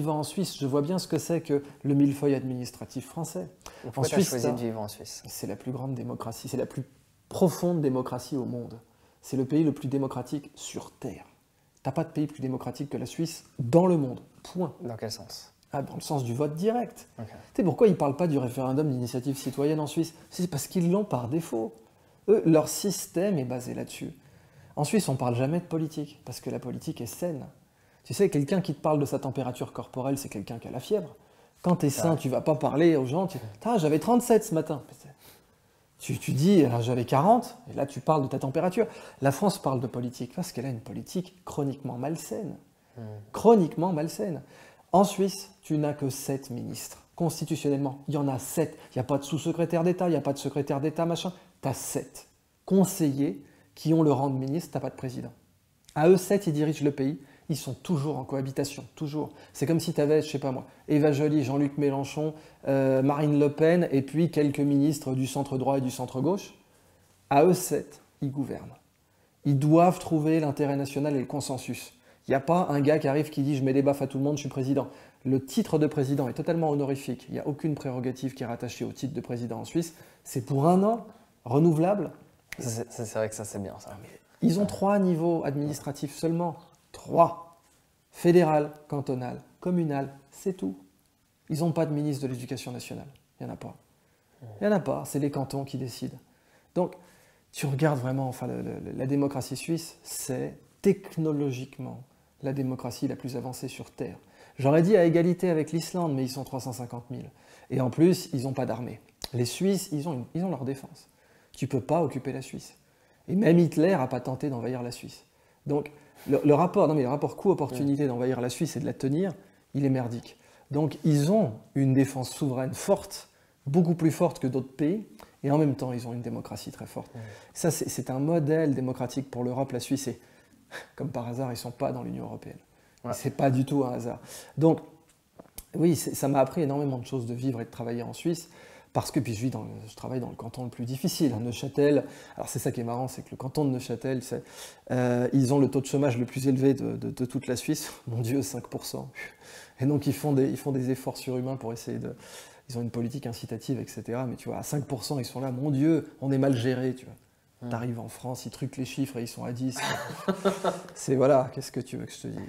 vivant en Suisse, je vois bien ce que c'est que le millefeuille administratif français. Pourquoi tu as choisi de vivre en Suisse? C'est la plus grande démocratie, c'est la plus profonde démocratie au monde. C'est le pays le plus démocratique sur Terre. T'as pas de pays plus démocratique que la Suisse dans le monde. Point. Dans quel sens? Ah, Dans le sens du vote direct. Tu sais pourquoi ils ne parlent pas du référendum d'initiative citoyenne en Suisse? C'est parce qu'ils l'ont par défaut. Eux, leur système est basé là-dessus. En Suisse, on ne parle jamais de politique, parce que la politique est saine. Tu sais, quelqu'un qui te parle de sa température corporelle, c'est quelqu'un qui a la fièvre. Quand tu es sain, tu vas pas parler aux gens, tu j'avais 37 ce matin. Tu, tu dis, j'avais 40, et là tu parles de ta température. La France parle de politique parce qu'elle a une politique chroniquement malsaine. Hmm. Chroniquement malsaine. En Suisse, tu n'as que 7 ministres. Constitutionnellement, il y en a 7. Il n'y a pas de sous-secrétaire d'État, il n'y a pas de secrétaire d'État, machin. Tu as 7 conseillers qui ont le rang de ministre, tu n'as pas de président. À eux 7, ils dirigent le pays ils sont toujours en cohabitation, toujours. C'est comme si tu avais, je sais pas moi, Eva Joly, Jean-Luc Mélenchon, euh, Marine Le Pen, et puis quelques ministres du centre droit et du centre gauche. À eux sept, ils gouvernent. Ils doivent trouver l'intérêt national et le consensus. Il n'y a pas un gars qui arrive qui dit je mets des baffes à tout le monde, je suis président. Le titre de président est totalement honorifique. Il n'y a aucune prérogative qui est rattachée au titre de président en Suisse. C'est pour un an, renouvelable. C'est vrai que ça c'est bien ça. Ils ont trois niveaux administratifs seulement. Trois. Fédéral, cantonal, communal, c'est tout. Ils n'ont pas de ministre de l'Éducation nationale. Il n'y en a pas. Il n'y en a pas, c'est les cantons qui décident. Donc, tu regardes vraiment, enfin, la démocratie suisse, c'est technologiquement la démocratie la plus avancée sur Terre. J'aurais dit à égalité avec l'Islande, mais ils sont 350 000. Et en plus, ils n'ont pas d'armée. Les Suisses, ils ont leur défense. Tu ne peux pas occuper la Suisse. Et même Hitler n'a pas tenté d'envahir la Suisse. Donc, le, rapport, non mais le rapport coût-opportunité d'envahir la Suisse et de la tenir, il est merdique. Donc ils ont une défense souveraine forte, beaucoup plus forte que d'autres pays, et en même temps ils ont une démocratie très forte. Ça c'est un modèle démocratique pour l'Europe, la Suisse, et comme par hasard ils ne sont pas dans l'Union européenne. Ce C'est pas du tout un hasard. Donc oui, ça m'a appris énormément de choses de vivre et de travailler en Suisse parce que puis je, vis dans je travaille dans le canton le plus difficile, hein, Neuchâtel. Alors c'est ça qui est marrant, c'est que le canton de Neuchâtel, euh, ils ont le taux de chômage le plus élevé de, toute la Suisse, mon Dieu, 5%. Et donc ils font, des, ils font des efforts surhumains pour essayer de... Ils ont une politique incitative, etc. Mais tu vois, à 5%, ils sont là, mon Dieu, on est mal géré, tu vois. T'arrives en France, ils truquent les chiffres et ils sont à 10. c'est voilà, qu'est-ce que tu veux que je te dise?